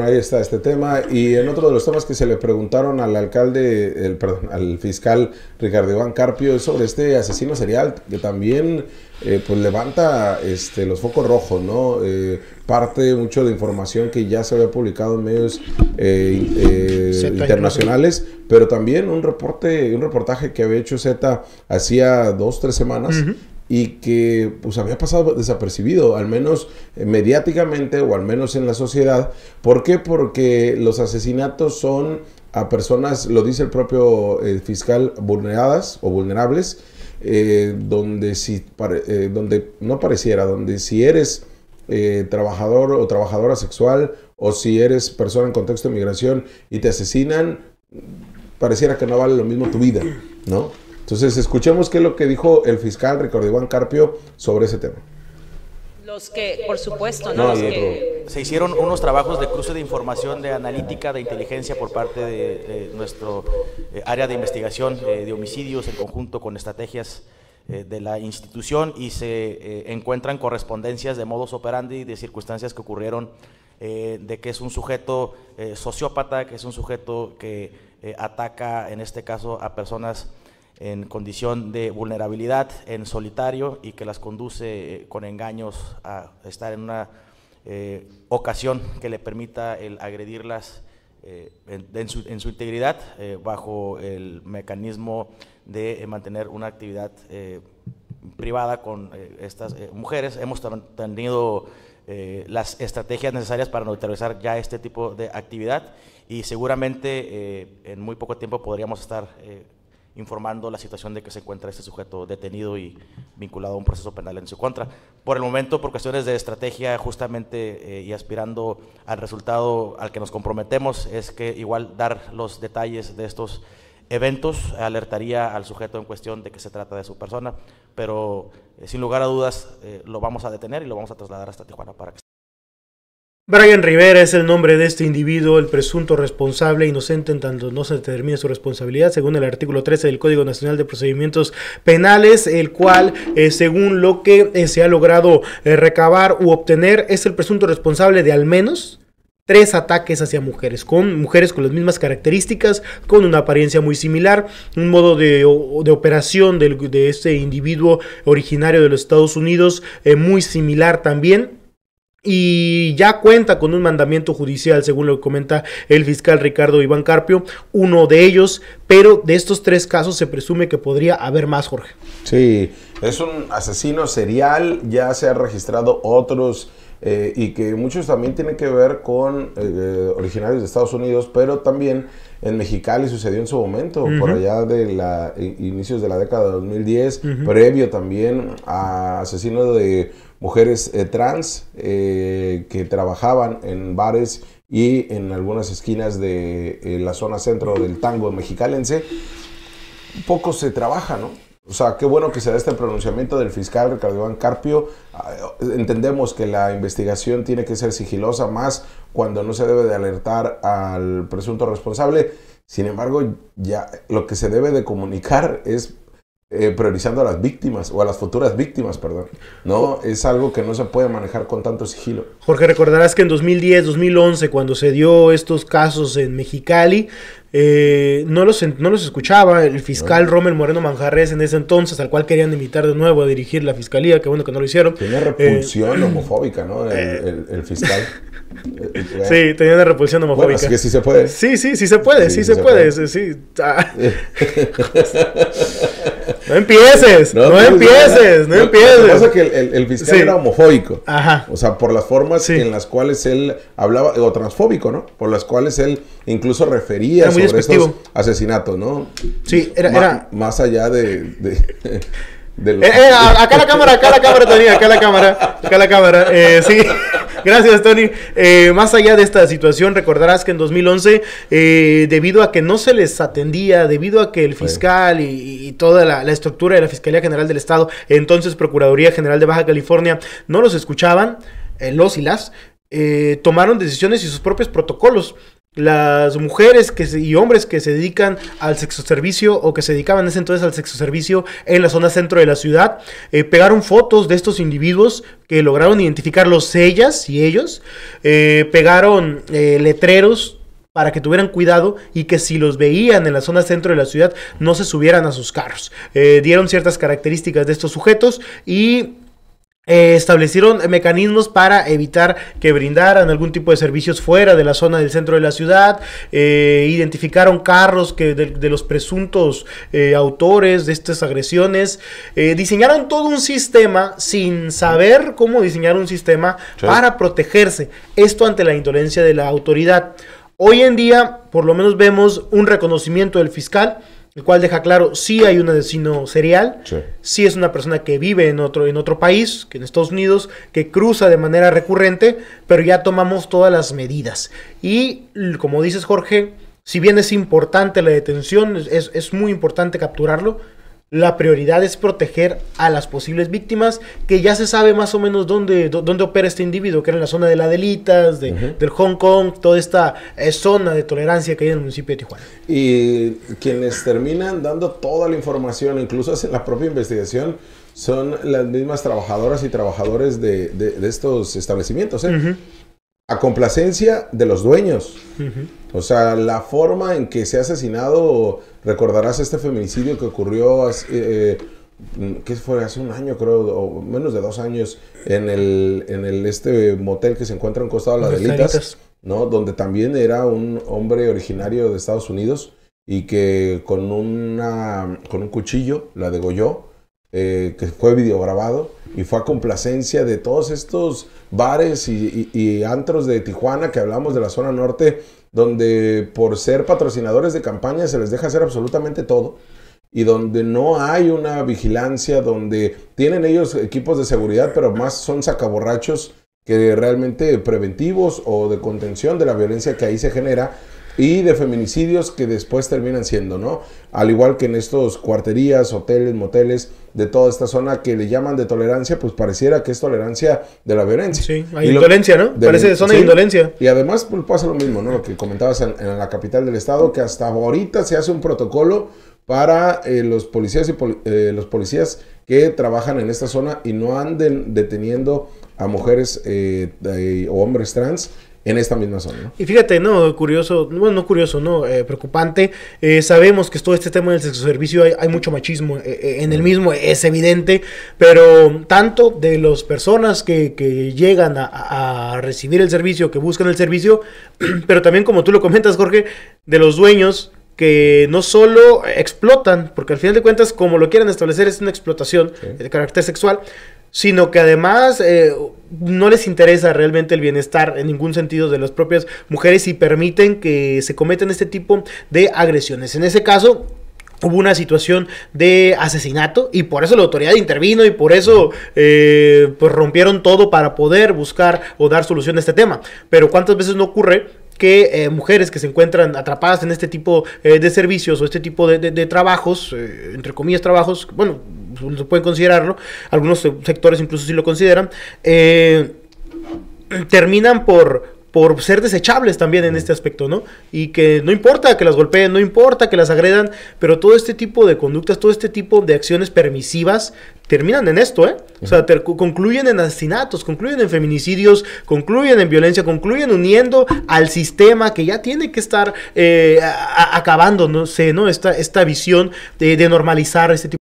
Ahí está este tema. Y en otro de los temas que se le preguntaron al alcalde, el, perdón, al fiscal Ricardo Iván Carpio es sobre este asesino serial que también eh, pues levanta este, los focos rojos, ¿no? Eh, parte mucho de información que ya se había publicado en medios eh, internacionales, pero también un reporte, un reportaje que había hecho Z hacía dos, tres semanas y que pues había pasado desapercibido, al menos eh, mediáticamente o al menos en la sociedad. ¿Por qué? Porque los asesinatos son a personas, lo dice el propio eh, fiscal, vulneradas o vulnerables, eh, donde, si, donde no pareciera, donde si eres trabajador o trabajadora sexual o si eres persona en contexto de migración y te asesinan, pareciera que no vale lo mismo tu vida, ¿no? Entonces, escuchemos qué es lo que dijo el fiscal Ricardo Iván Carpio sobre ese tema. Los que, por supuesto, ¿no? Se hicieron unos trabajos de cruce de información, de analítica, de inteligencia por parte de, nuestro eh, área de investigación eh, de homicidios en conjunto con estrategias eh, de la institución y se encuentran correspondencias de modos operandi, de circunstancias que ocurrieron, de que es un sujeto sociópata, que es un sujeto que ataca, en este caso, a personas en condición de vulnerabilidad, en solitario y que las conduce eh, con engaños a estar en una eh, ocasión que le permita el agredirlas eh, en, su, integridad bajo el mecanismo de mantener una actividad privada con estas mujeres. Hemos tenido las estrategias necesarias para neutralizar ya este tipo de actividad y seguramente en muy poco tiempo podríamos estar informando la situación de que se encuentra este sujeto detenido y vinculado a un proceso penal en su contra. Por el momento, por cuestiones de estrategia, justamente eh, y aspirando al resultado al que nos comprometemos, es que igual dar los detalles de estos eventos alertaría al sujeto en cuestión de que se trata de su persona, pero eh, sin lugar a dudas eh, lo vamos a detener y lo vamos a trasladar hasta Tijuana para que Brian Rivera es el nombre de este individuo, el presunto responsable inocente en tanto no se determine su responsabilidad, según el artículo 13 del Código Nacional de Procedimientos Penales, el cual, eh, según lo que eh, se ha logrado eh, recabar u obtener, es el presunto responsable de al menos tres ataques hacia mujeres, con mujeres con las mismas características, con una apariencia muy similar, un modo de, operación de, este individuo originario de los Estados Unidos muy similar también y ya cuenta con un mandamiento judicial, según lo comenta el fiscal Ricardo Iván Carpio, uno de ellos, pero de estos tres casos se presume que podría haber más, Jorge. Sí, es un asesino serial, ya se han registrado otros eh, y que muchos también tienen que ver con eh, originarios de Estados Unidos, pero también en Mexicali sucedió en su momento, por allá de la inicios de la década de 2010, previo también a asesinos de mujeres eh, trans eh, que trabajaban en bares y en algunas esquinas de eh, la zona centro del tango mexicalense, poco se trabaja, ¿no? O sea, qué bueno que se da este pronunciamiento del fiscal Ricardo Iván Carpio. Ah, entendemos que la investigación tiene que ser sigilosa, más cuando no se debe de alertar al presunto responsable. Sin embargo, ya lo que se debe de comunicar es eh, priorizando a las víctimas o a las futuras víctimas, perdón. No, es algo que no se puede manejar con tanto sigilo. Jorge, recordarás que en 2010, 2011, cuando se dio estos casos en Mexicali, eh, no, los, no los escuchaba el fiscal Rommel Moreno Manjarres en ese entonces, al cual querían invitar de nuevo a dirigir la fiscalía, que bueno que no lo hicieron. Tenía repulsión eh, homofóbica, ¿no? el fiscal. Sí, tenía una repulsión homofóbica. Bueno, que sí se puede. Sí, sí, sí se puede, sí, se, puede. Sí. Ah. no empieces, no, pues, empieces, no, empieces. Lo que pasa es que el, el fiscal era homofóbico. Ajá. O sea, por las formas en las cuales él hablaba, o transfóbico, ¿no? Por las cuales él incluso refería sobre estos asesinatos, ¿no? Sí, era... era... Más allá de... Eh, eh, acá la cámara, acá la cámara, Tony, acá la cámara, acá la cámara. Eh, sí, gracias, Tony. más allá de esta situación, recordarás que en 2011, debido a que no se les atendía, debido a que el fiscal y, toda la, estructura de la Fiscalía General del Estado, entonces Procuraduría General de Baja California, no los escuchaban, los y las, tomaron decisiones y sus propios protocolos las mujeres que y hombres que se dedican al sexo servicio o que se dedicaban en ese entonces al sexo servicio en la zona centro de la ciudad eh, pegaron fotos de estos individuos que lograron identificarlos ellas y ellos eh, pegaron eh, letreros para que tuvieran cuidado y que si los veían en la zona centro de la ciudad no se subieran a sus carros. dieron ciertas características de estos sujetos y eh, establecieron mecanismos para evitar que brindaran algún tipo de servicios fuera de la zona del centro de la ciudad, eh, identificaron carros que de, los presuntos eh, autores de estas agresiones, diseñaron todo un sistema sin saber cómo diseñar un sistema para protegerse, esto ante la indolencia de la autoridad. Hoy en día, por lo menos vemos un reconocimiento del fiscal, el cual deja claro si hay un asesino serial, si es una persona que vive en otro, en otro país, que en Estados Unidos, que cruza de manera recurrente, pero ya tomamos todas las medidas. Y como dices Jorge, si bien es importante la detención, es, es muy importante capturarlo, la prioridad es proteger a las posibles víctimas, que ya se sabe más o menos dónde, dónde opera este individuo, que era en la zona de la Delitas, de, del Hong Kong, toda esta eh, zona de tolerancia que hay en el municipio de Tijuana. Y quienes terminan dando toda la información, incluso hacen la propia investigación, son las mismas trabajadoras y trabajadores de, estos establecimientos. ¿eh? A complacencia de los dueños. O sea, la forma en que se ha asesinado, recordarás este feminicidio que ocurrió, eh, que fue hace un año creo, o menos de dos años, en el, en el este motel que se encuentra en Costado de las Delitas, ¿no? Donde también era un hombre originario de Estados Unidos y que con, una, con un cuchillo la degolló, eh, que fue videograbado y fue a complacencia de todos estos bares y, y antros de Tijuana que hablamos de la zona norte donde por ser patrocinadores de campaña se les deja hacer absolutamente todo y donde no hay una vigilancia, donde tienen ellos equipos de seguridad, pero más son sacaborrachos que realmente preventivos o de contención de la violencia que ahí se genera y de feminicidios que después terminan siendo, ¿no? Al igual que en estos cuarterías, hoteles, moteles de toda esta zona que le llaman de tolerancia, pues pareciera que es tolerancia de la violencia. Sí, hay indolencia, ¿no? Parece de zona de indolencia. Y además pues, pasa lo mismo, ¿no? Lo que comentabas en, la capital del estado, que hasta ahorita se hace un protocolo para eh, los policías y eh, los policías que trabajan en esta zona y no anden deteniendo a mujeres eh, o hombres trans en esta misma zona. Y fíjate, no, curioso, bueno, no curioso, no, eh, preocupante. Eh, sabemos que todo este tema del sexo servicio hay, mucho machismo eh, en el mismo, es evidente, pero tanto de las personas que, que llegan a, a, recibir el servicio, que buscan el servicio, pero también como tú lo comentas, Jorge, de los dueños que no solo explotan, porque al final de cuentas, como lo quieren establecer, es una explotación de carácter sexual, sino que además eh, no les interesa realmente el bienestar en ningún sentido de las propias mujeres y permiten que se cometan este tipo de agresiones. En ese caso, hubo una situación de asesinato y por eso la autoridad intervino y por eso eh, pues rompieron todo para poder buscar o dar solución a este tema. Pero ¿cuántas veces no ocurre que eh, mujeres que se encuentran atrapadas en este tipo de servicios o este tipo de, de trabajos, entre comillas trabajos, bueno, se pueden considerarlo, algunos sectores incluso sí lo consideran, eh, terminan por, por ser desechables también en este aspecto, ¿no? Y que no importa que las golpeen, no importa que las agredan, pero todo este tipo de conductas, todo este tipo de acciones permisivas terminan en esto, ¿eh? O sea, concluyen en asesinatos, concluyen en feminicidios, concluyen en violencia, concluyen uniendo al sistema que ya tiene que estar eh, sé, ¿no? Esta, esta visión de, de normalizar este tipo